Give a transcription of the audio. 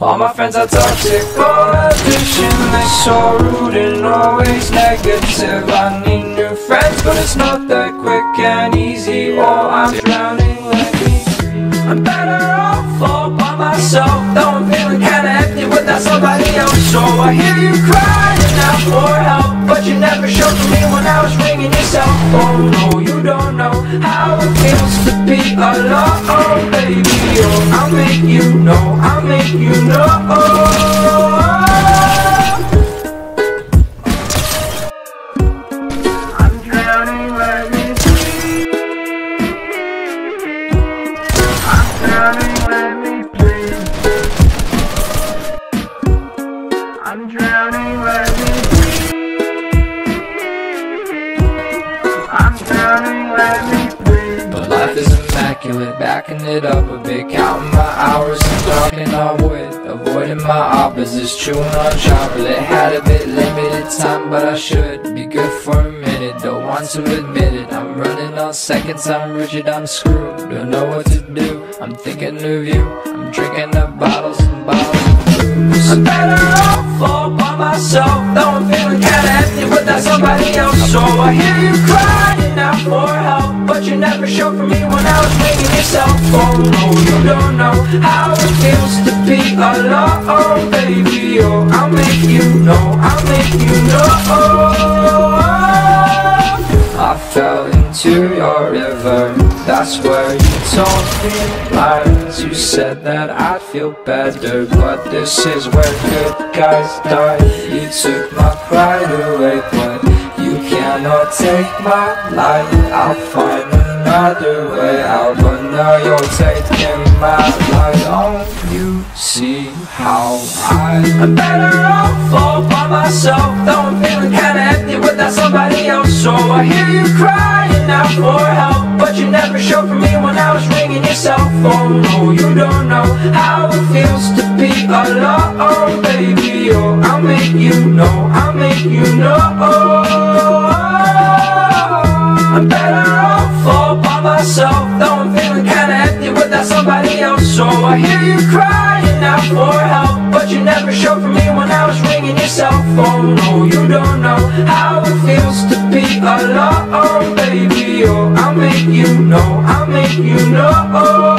All my friends are toxic, they so rude and always negative. I need new friends, but it's not that quick and easy. Or I'm drowning, let me. I'm better off all by myself, though I'm feeling kinda empty without somebody else. So I hear you crying out for help, but you never showed me when I was ringing yourself. Oh no, you don't know how it feels be alone, baby. Oh, I'll make you know, I'll make you know. I'm drowning, let me. I'm drowning, let me. I'm drowning, let me immaculate, backing it up a bit, counting my hours and talking on wood. Avoiding my opposites, chewing on chocolate. Had a bit limited time, but I should be good for a minute. Don't want to admit it. I'm running on seconds, I'm rigid, I'm screwed. Don't know what to do. I'm thinking of you. I'm drinking up bottles and bottles. I'm better off all by myself, never for me when I was ringing yourself. Oh no, you don't know how it feels to be alone, baby. Oh, I'll make you know, I'll make you know. I fell into your river. That's where you told me lies. You said that I'd feel better, but this is where good guys die. You took my pride away, but you cannot take my life. I'll find another way out, but now you're taking my life. Oh, you see how I am better off all by myself, though I'm feeling kinda empty without somebody else. So I hear you crying out for help, but you never showed for me when I was ringing yourself. Oh no, you don't know how it feels to be alone, baby. Oh, I'll make you know, I'll make you know. Ringing yourself. Oh no, you don't know how it feels to be alone, baby. Oh, I'll make you know, I'll make you know.